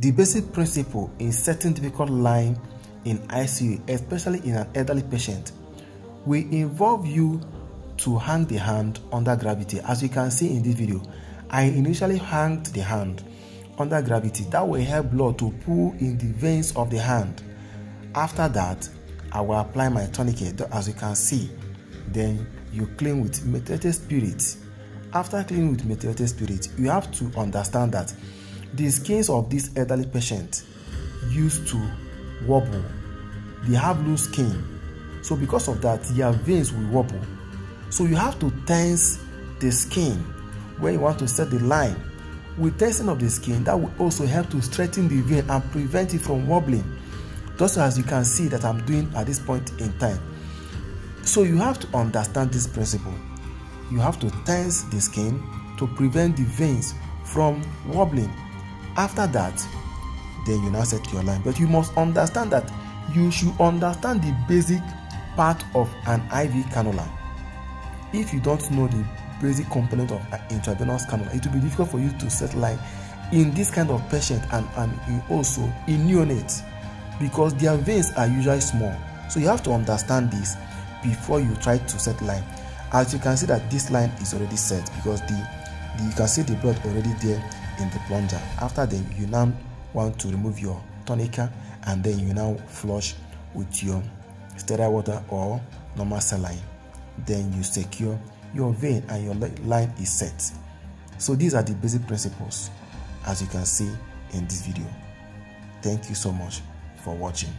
The basic principle in setting difficult line in ICU, especially in an elderly patient, will involve you to hang the hand under gravity. As you can see in this video, I initially hanged the hand under gravity. That will help blood to pool in the veins of the hand. After that, I will apply my tourniquet as you can see. Then you clean with methylated spirit. After cleaning with methylated spirit, you have to understand that the skins of this elderly patient used to wobble. They have loose skin. So because of that, their veins will wobble. So you have to tense the skin when you want to set the line. With tensing of the skin, that will also help to straighten the vein and prevent it from wobbling. Just as you can see that I'm doing at this point in time. So you have to understand this principle. You have to tense the skin to prevent the veins from wobbling. After that, then you now set your line. But you must understand that you should understand the basic part of an IV cannula. If you don't know the basic component of an intravenous cannula, it will be difficult for you to set line in this kind of patient and, and also in neonates because their veins are usually small. So you have to understand this before you try to set line. As you can see that this line is already set because the, the you can see the blood already there in the plunger. After then you now want to remove your tourniquet and then you now flush with your sterile water or normal saline. Then you secure your vein and your line is set. So these are the basic principles as you can see in this video. Thank you so much for watching.